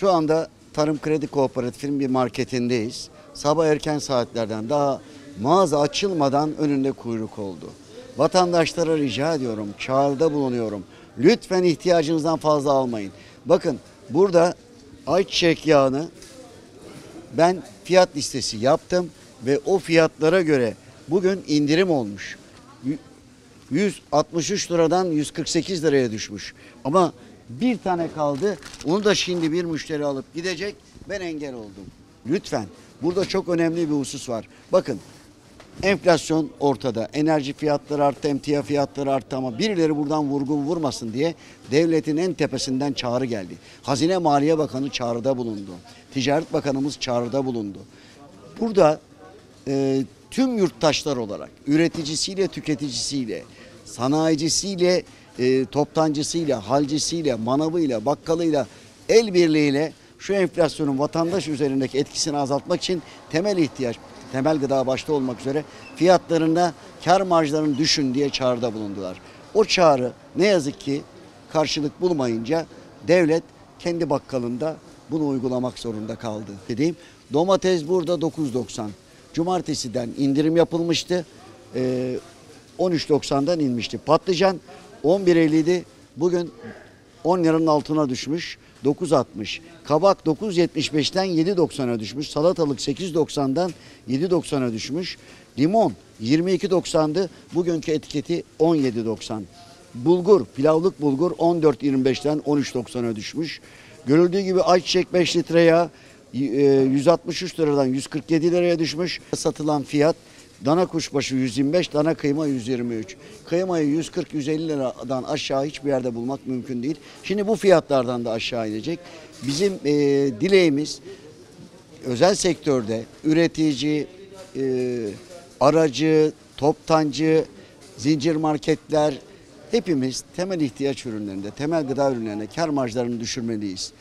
Şu anda Tarım Kredi Kooperatifinin bir marketindeyiz. Sabah erken saatlerden daha mağaza açılmadan önünde kuyruk oldu. Vatandaşlara rica ediyorum, çağrıda bulunuyorum. Lütfen ihtiyacınızdan fazla almayın. Bakın burada ayçiçek yağını ben fiyat listesi yaptım ve o fiyatlara göre bugün indirim olmuş. Y- 163 liradan 148 liraya düşmüş. Ama bir tane kaldı. Onu da şimdi bir müşteri alıp gidecek. Ben engel oldum. Lütfen. Burada çok önemli bir husus var. Bakın enflasyon ortada. Enerji fiyatları arttı, emtia fiyatları arttı ama birileri buradan vurgun vurmasın diye devletin en tepesinden çağrı geldi. Hazine Maliye Bakanı çağrıda bulundu. Ticaret Bakanımız çağrıda bulundu. Burada e, tüm yurttaşlar olarak üreticisiyle, tüketicisiyle, sanayicisiyle, e, toptancısıyla, halcisiyle, manavıyla, bakkalıyla, el birliğiyle şu enflasyonun vatandaş üzerindeki etkisini azaltmak için temel ihtiyaç, temel gıda başta olmak üzere fiyatlarında kar marjlarını düşün diye çağrıda bulundular. O çağrı ne yazık ki karşılık bulmayınca devlet kendi bakkalında bunu uygulamak zorunda kaldı. Dediğim domates burada 9.90. Cumartesiden indirim yapılmıştı. Ee, 13.90'dan inmişti. Patlıcan 11.50 idi. Bugün 10 liranın altına düşmüş. 9.60. Kabak 9.75'ten 7.90'a düşmüş. Salatalık 8.90'dan 7.90'a düşmüş. Limon 22.90'dı. Bugünkü etiketi 17.90. Bulgur, pilavlık bulgur 14.25'ten 13.90'a düşmüş. Görüldüğü gibi ayçiçek 5 litre yağ e, 163 liradan 147 liraya düşmüş. Satılan fiyat dana kuşbaşı 125, dana kıyma 123. Kıymayı 140-150 liradan aşağı hiçbir yerde bulmak mümkün değil. Şimdi bu fiyatlardan da aşağı inecek. Bizim e, dileğimiz özel sektörde üretici, e, aracı, toptancı, zincir marketler hepimiz temel ihtiyaç ürünlerinde, temel gıda ürünlerinde kar marjlarını düşürmeliyiz.